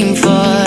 for